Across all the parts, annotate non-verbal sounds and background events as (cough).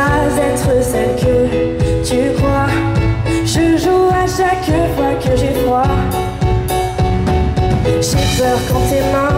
pas être celle que tu crois. Je joue à chaque fois que j'ai froid. J'ai peur quand tes mains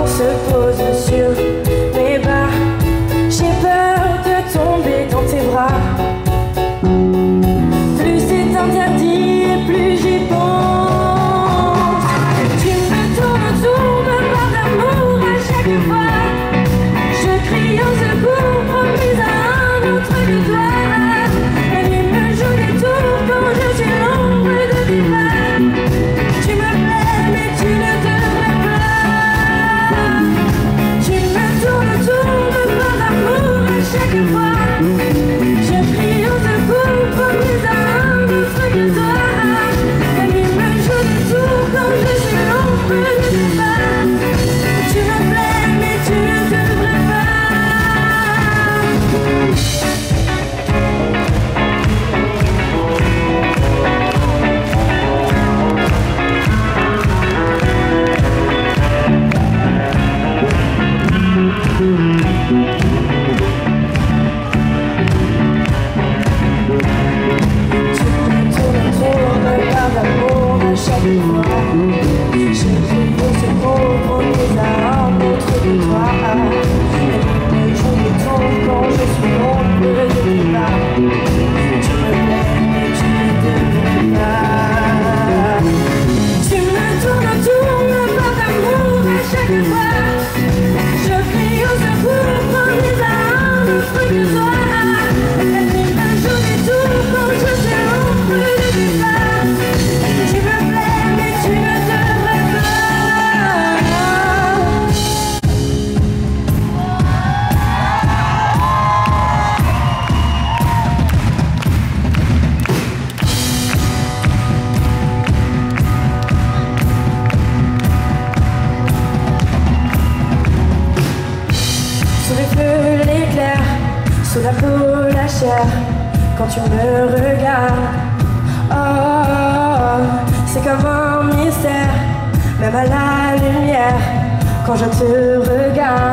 je te regarde.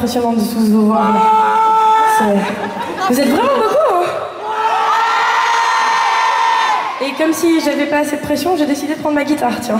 impressionnant de tous vous voir. Vous êtes vraiment beaucoup, hein Et comme si j'avais pas assez de pression, j'ai décidé de prendre ma guitare, tiens.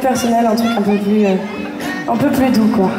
personnel, un truc un peu plus, euh, un peu plus doux, quoi.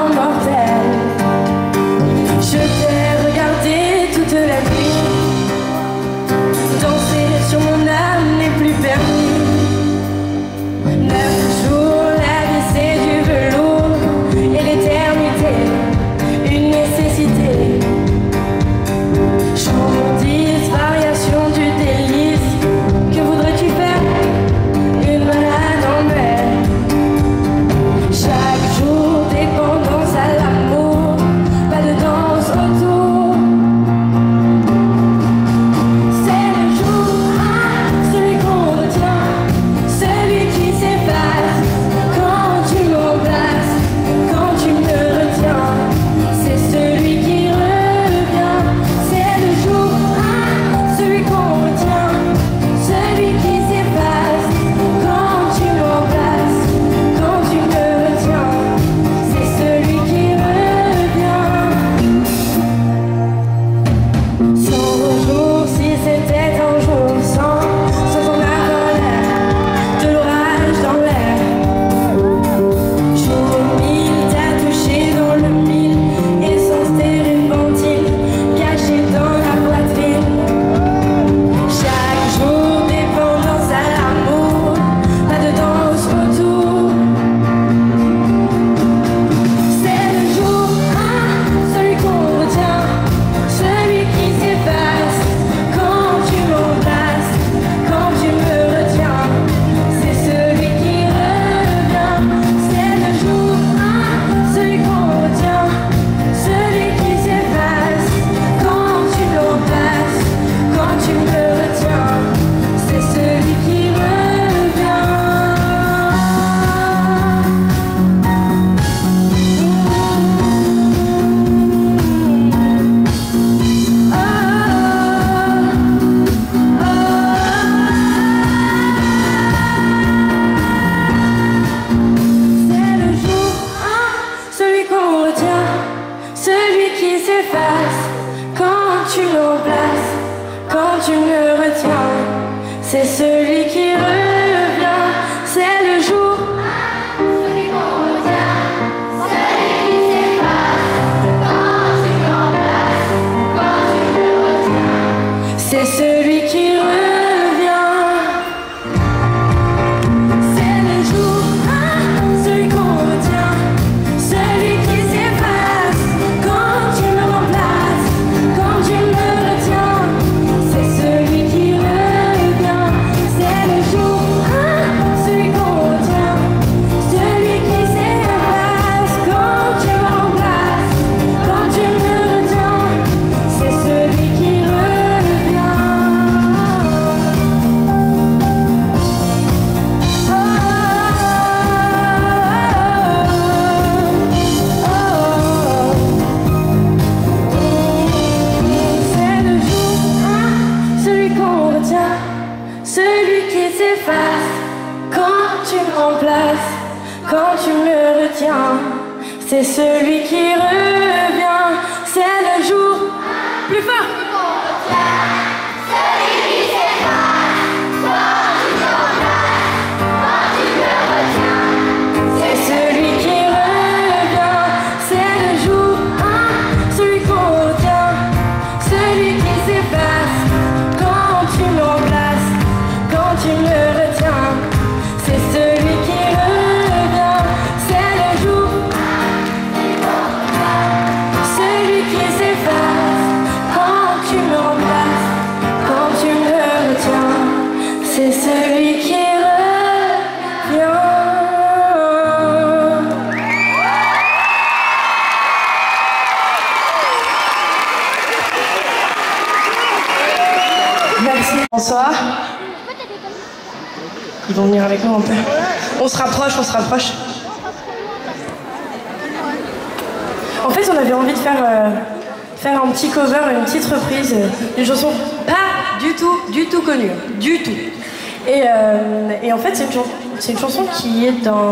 I'm not them. proyecto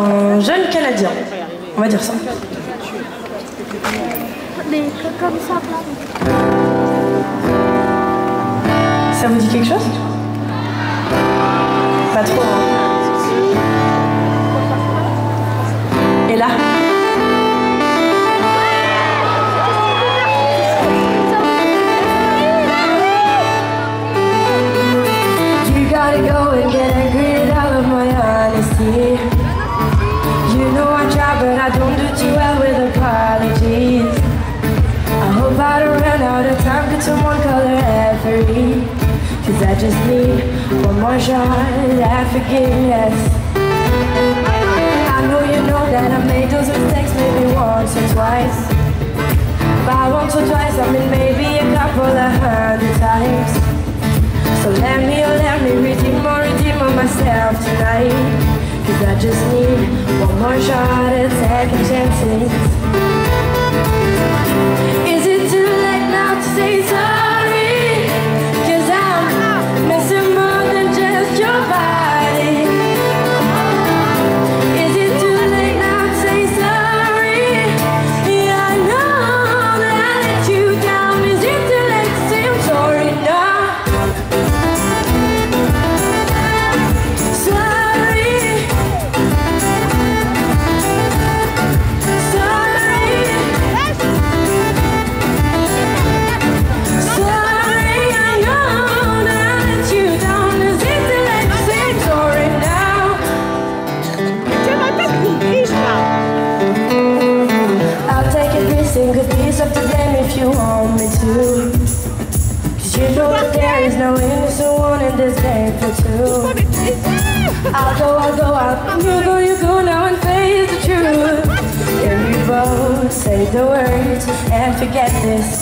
forget this.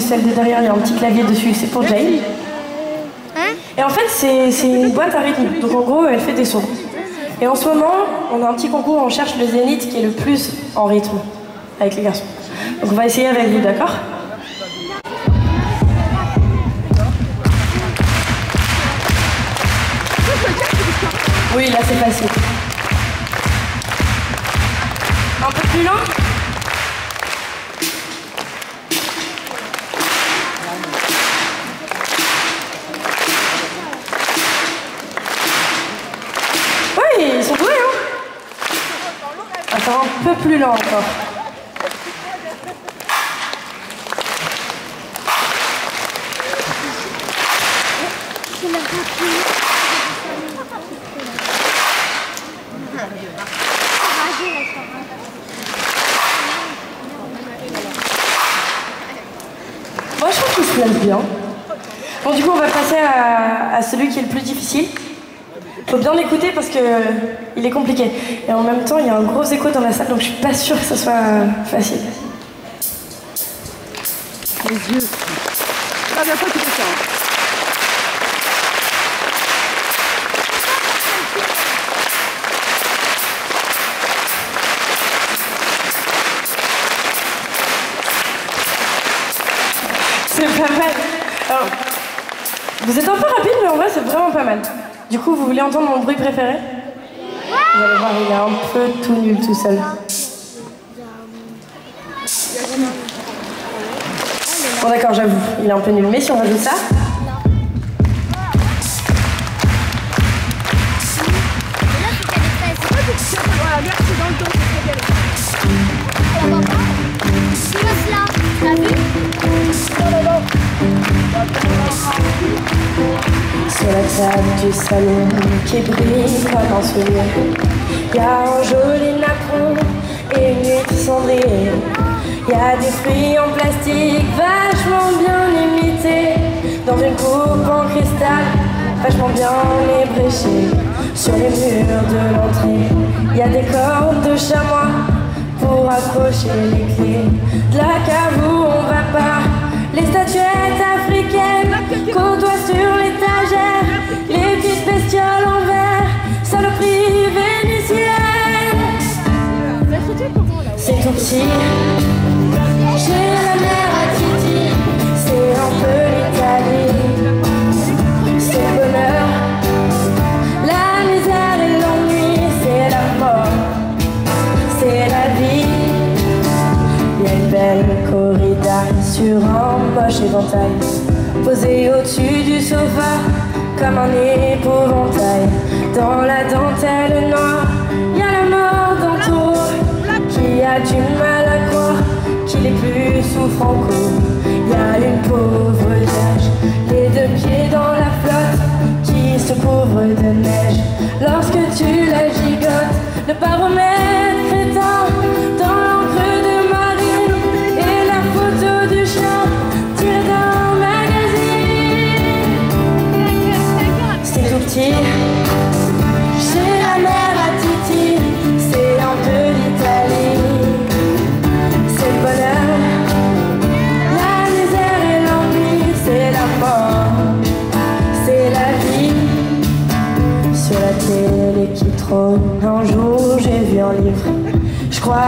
Celle de derrière, il y a un petit clavier dessus, c'est pour Jane. Et en fait, c'est une boîte à rythme, donc en gros, elle fait des sons. Et en ce moment, on a un petit concours, on cherche le zénith qui est le plus en rythme avec les garçons. Donc on va essayer avec vous, d'accord? Oui, là c'est facile. Un peu plus lent un peu plus lent encore. Moi, je trouve qu'ils se placent bien. Bon, du coup, on va passer à, à celui qui est le plus difficile. Faut bien l'écouter parce que il est compliqué. Et en même temps, il y a un gros écho dans la salle, donc je suis pas sûre que ce soit euh, facile. Les yeux. La dernière fois, tu fais ça. hein. C'est pas mal. Alors, vous êtes un peu rapide, mais en vrai, c'est vraiment pas mal. Du coup, vous voulez entendre mon bruit préféré Vous allez voir, il est un peu tout nul tout seul. Bon, d'accord, j'avoue, il est un peu nul, mais si on rajoute ça. Salon qui brille comme un souvenir. Y a un joli napperon et une nuit cendrée Y a des fruits en plastique vachement bien imités Dans une coupe en cristal vachement bien ébréchée. Sur les murs de l'entrée Y a des cordes de chamois pour accrocher les clés. De la cave où on va pas les statuettes africaines côtoient sur l'étagère j'ai la mer à c'est un peu l'Italie c'est le bonheur la misère et l'ennui c'est la mort c'est la vie. Il y a une belle corrida sur un moche éventail, posé au-dessus du sofa comme un épouvantail. Dans la dentelle noire, a du mal à croire qu'il est plus sous Franco. Il y a une pauvre vierge, les deux pieds dans la flotte qui se couvre de neige. Lorsque tu la gigotes, le baromètre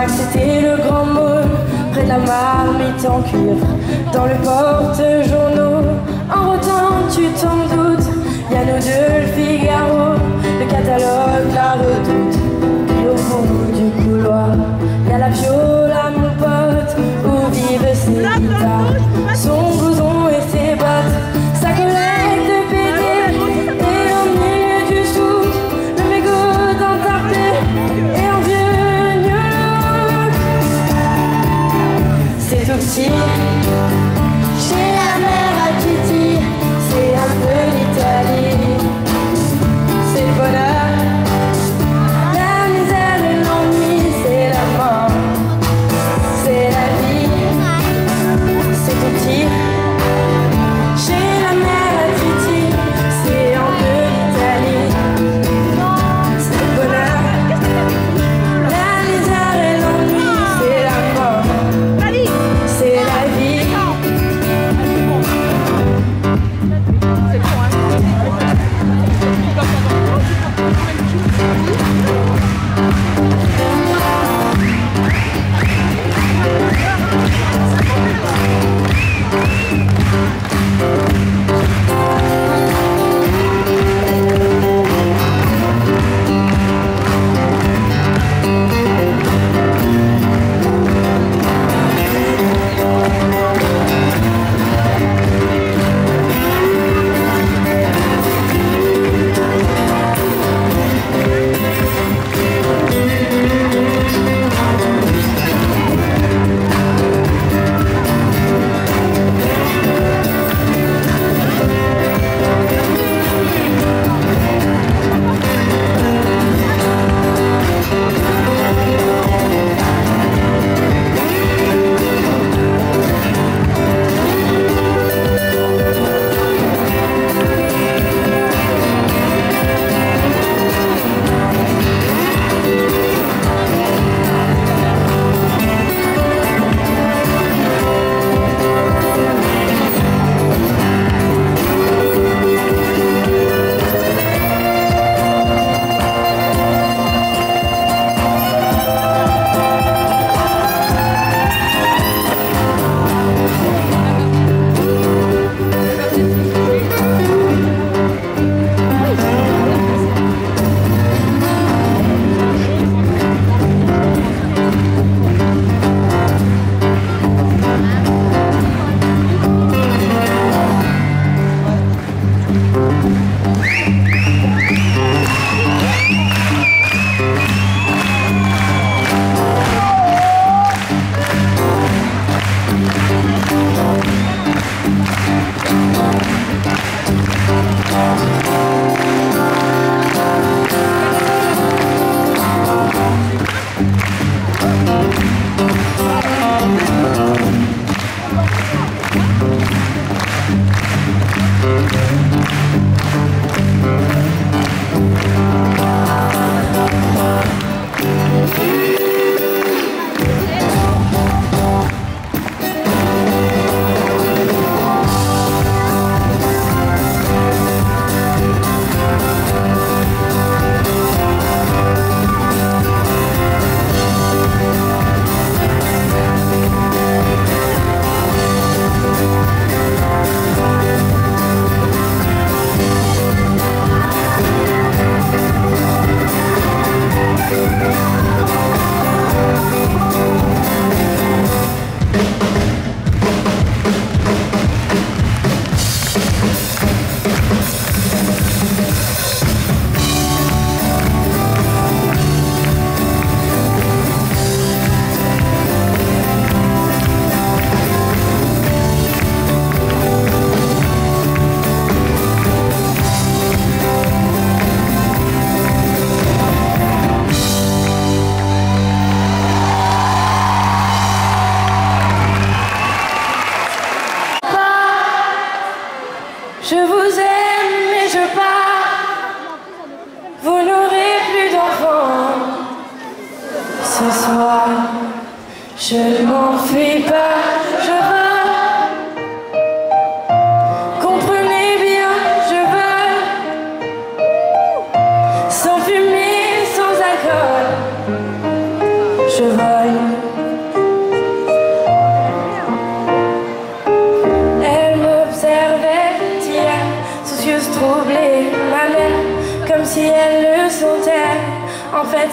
C'était le grand mot, près de la marmite en cuivre. Dans le porte-journaux, en rotant, tu t'en doutes. Y a nous deux, le Figaro, le catalogue, la redoute. Puis au bout du couloir, y a la viola,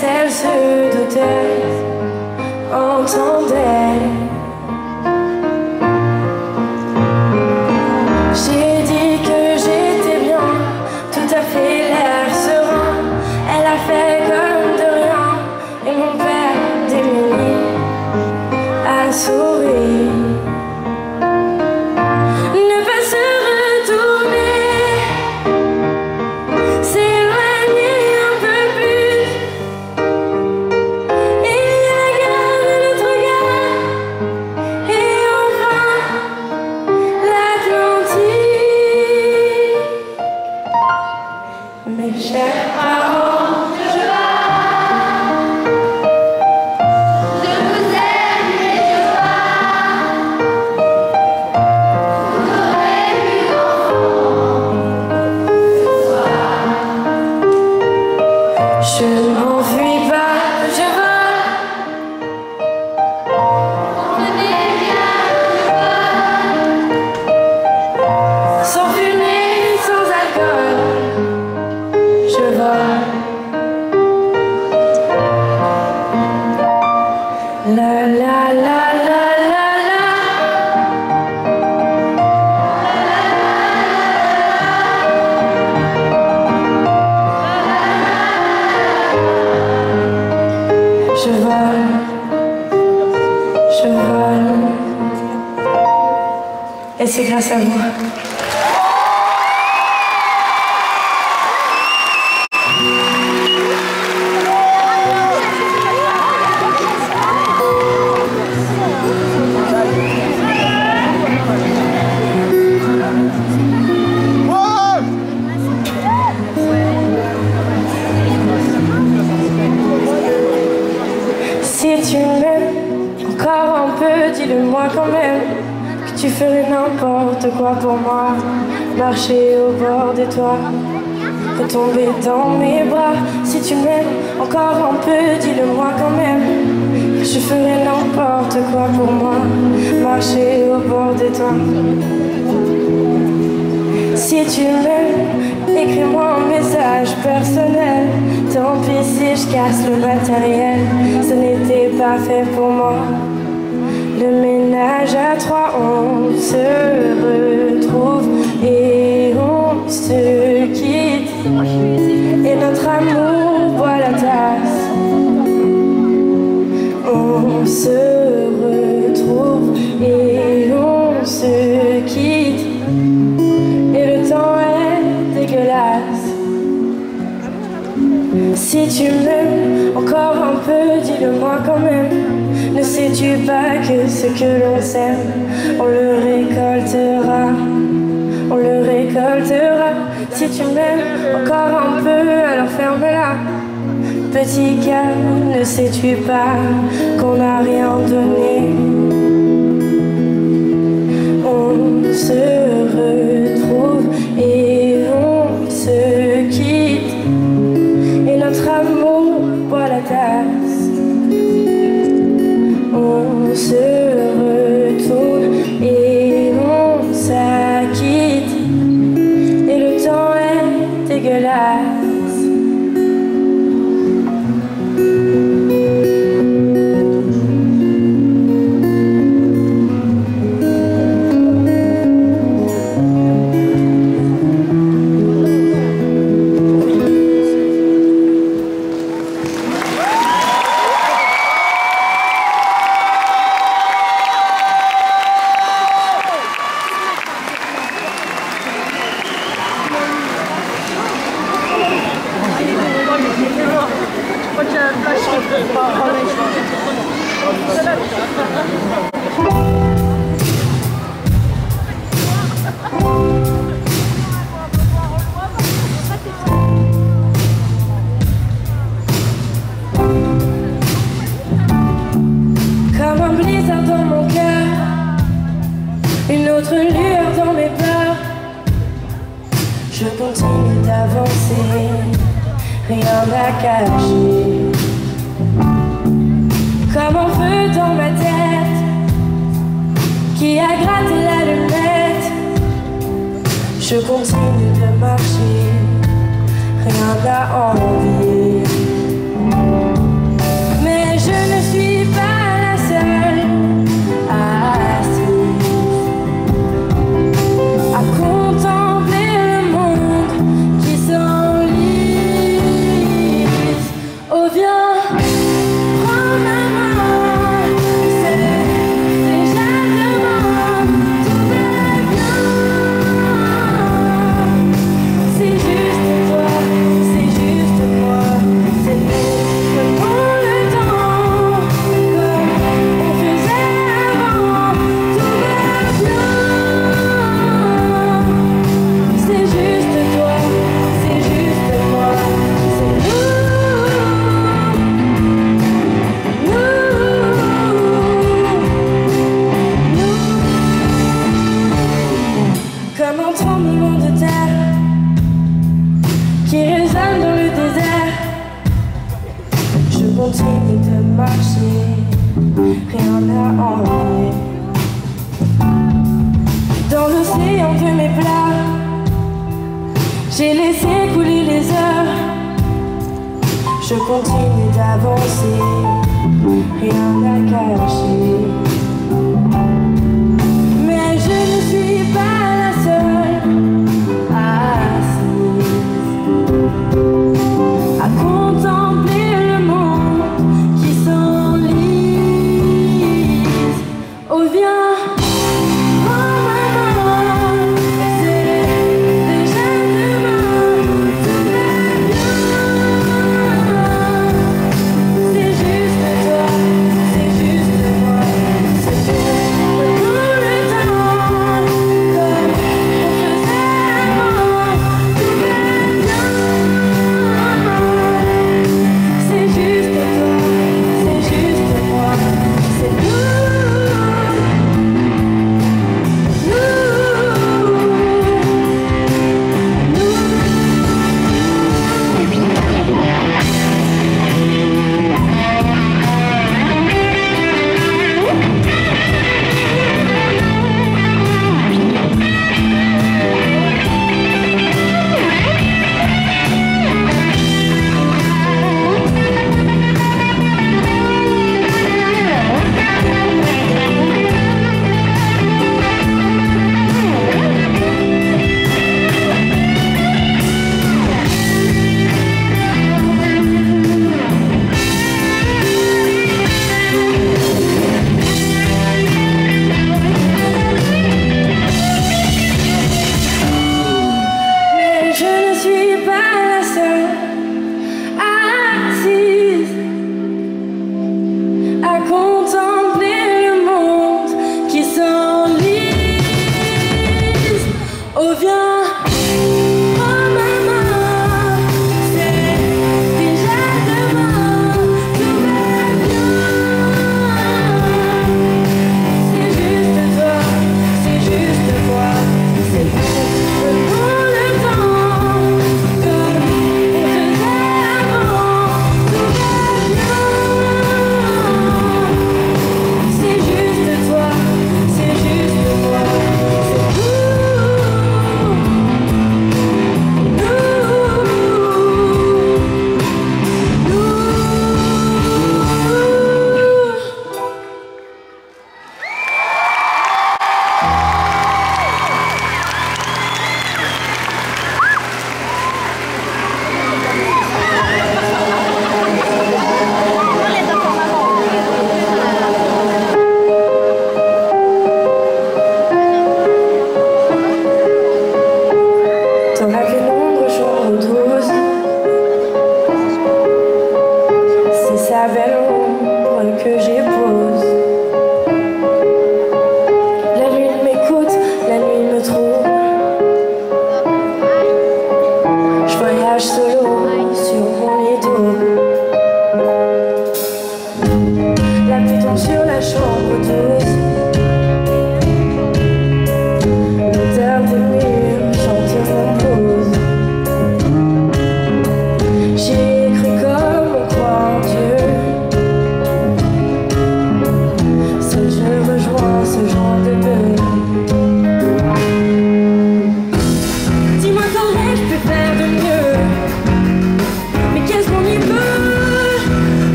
terre se de Et notre amour boit la tasse. On se retrouve et on se quitte. Et le temps est dégueulasse. Si tu m'aimes encore un peu, dis-le-moi quand même. Ne sais-tu pas que ce que l'on sème, on le récoltera, on le récoltera tu m'aimes encore un peu, alors ferme-la. Petit gars, ne sais-tu pas qu'on n'a rien donné?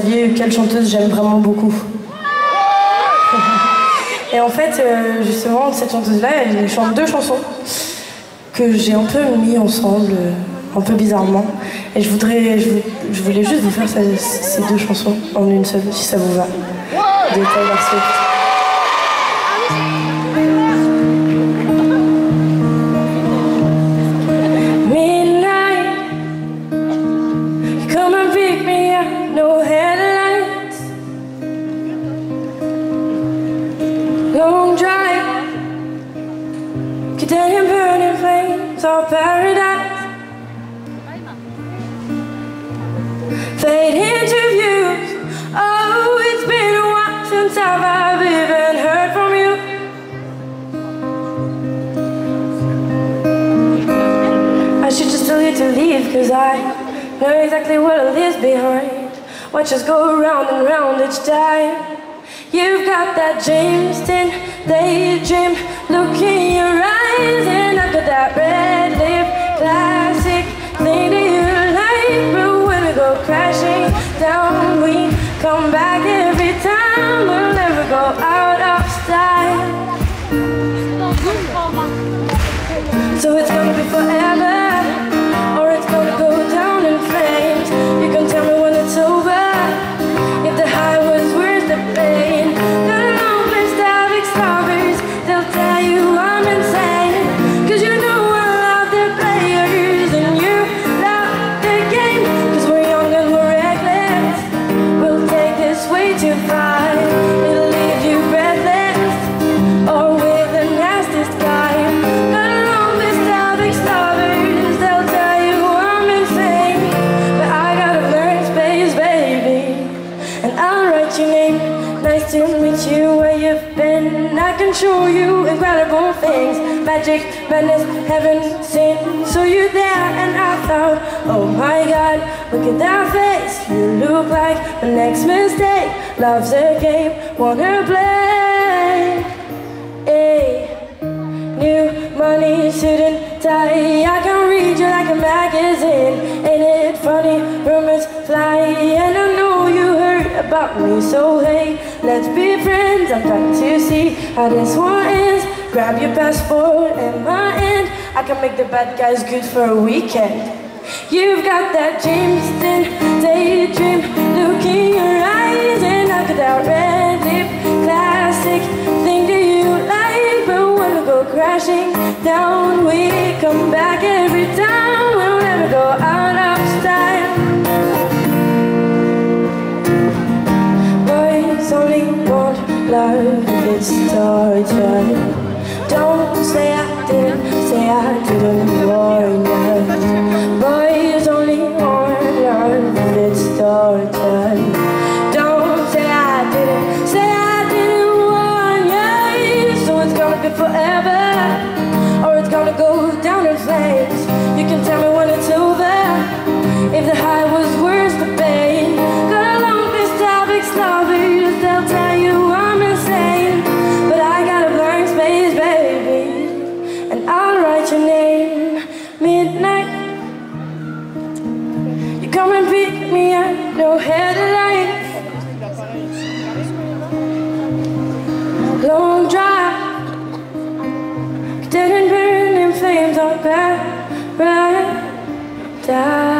Saviez quelle chanteuse j'aime vraiment beaucoup. (laughs) Et en fait, euh, justement, cette chanteuse-là, elle chante deux chansons que j'ai un peu mis ensemble, euh, un peu bizarrement. Et je voudrais, je, vou- je voulais juste vous faire ces, ces deux chansons en une seule, si ça vous va. De Taylor Swift. To leave, cause I know exactly what I leave behind. Watch us go round and round each time. You've got that James Dean daydream look in your eyes, and I've got that red lip classic thing that you like. But when we go crashing down, we come back every time. We'll never go out of style. So it's gonna be forever, Magic, madness, heaven, sin. So you're there, and I thought, oh my god, look at that face. You look like the next mistake. Love's a game, wanna play. Hey. New money, shouldn't die I can read you like a magazine. Ain't it funny? Rumors fly, and I know you heard about me. So hey, let's be friends. I'm trying to see how this one ends. Grab your passport and my end. I can make the bad guys good for a weekend. You've got that James Dean daydream look in your eyes, and I've got that red lip classic thing that you like. But when we go crashing down, we come back every time. We'll never go out of style. Boys only want love if it's torture. Don't say I didn't, say I didn't warn you. Boys only want love if it's torture. die.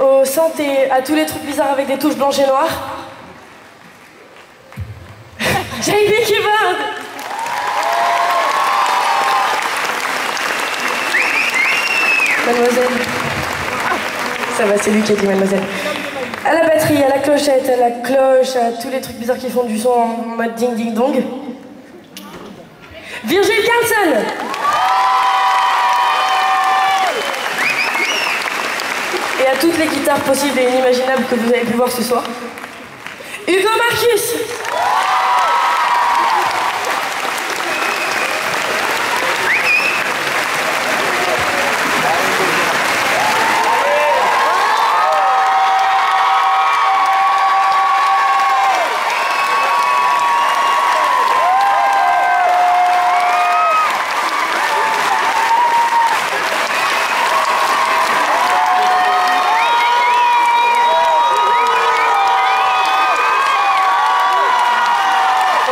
Au et à tous les trucs bizarres avec des touches blanches et noires. (laughs) JB Keyboard Mademoiselle. Ça va, c'est lui qui a dit mademoiselle. À la batterie, à la clochette, à la cloche, à tous les trucs bizarres qui font du son en mode ding ding dong. Virgil Carlson À toutes les guitares possibles et inimaginables que vous avez pu voir ce soir. Hugo Marcus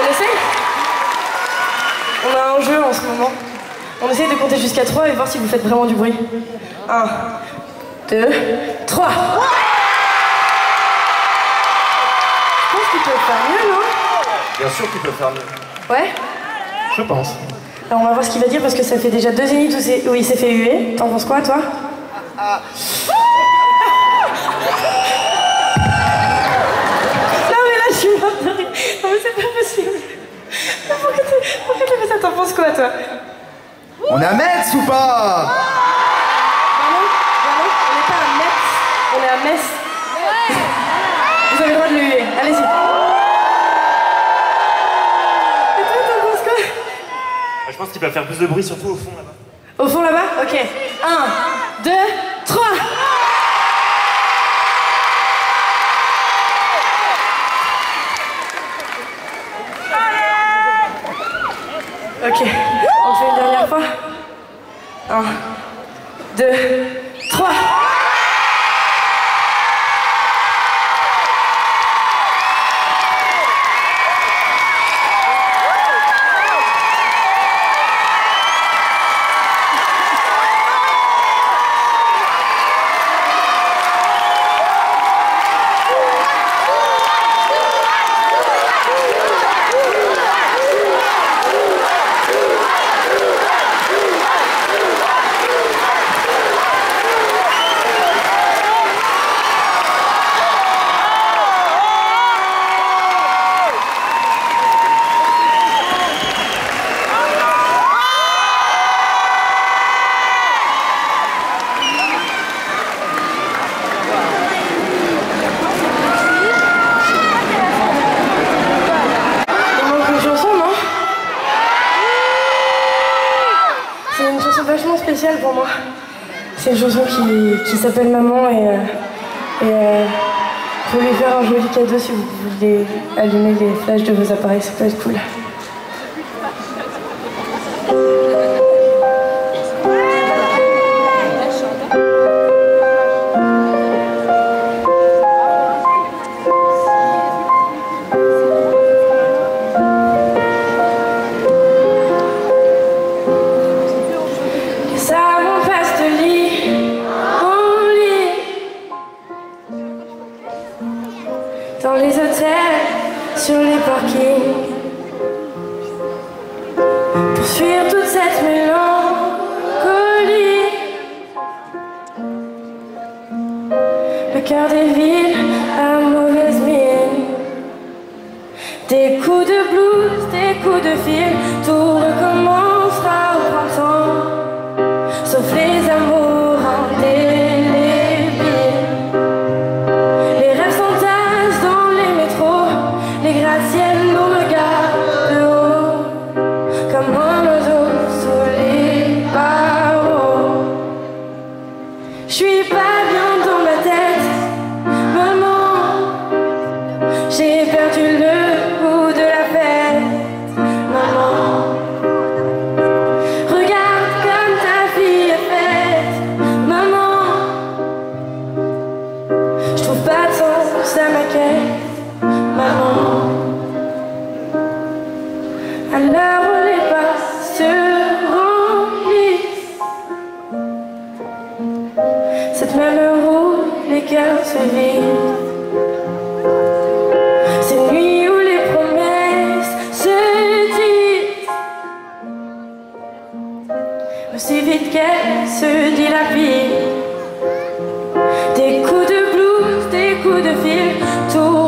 On essaye On a un jeu en ce moment. On essaye de compter jusqu'à 3 et voir si vous faites vraiment du bruit. 1, 2, 3. Je pense qu'il peut faire mieux, non? Bien sûr qu'il peut faire mieux. Ouais Je pense. Alors on va voir ce qu'il va dire parce que ça fait déjà deux zéniths où, il s'est fait huer. T'en penses quoi, toi? Non mais là je suis morte de rire. Non mais c'est pas possible. Pourquoi tu pourquoi t'as fait ça? T'en penses quoi, toi? On est à Metz ou pas Pardon Pardon On n'est pas à Metz, on est à Metz. Vous avez le droit de le huer, allez-y. Et toi, t'en penses quoi Je pense qu'il va faire plus de bruit, surtout au fond là-bas. Au fond là-bas? Ok. 1, 2, 3 Ok. On fait une dernière fois 1, 2, 3 Il manque une chanson, non C'est une chanson vachement spéciale pour moi. C'est une chanson qui, qui s'appelle Maman et, euh, et euh, pour lui faire un joli cadeau si vous voulez allumer les flashs de vos appareils, ça peut être cool. る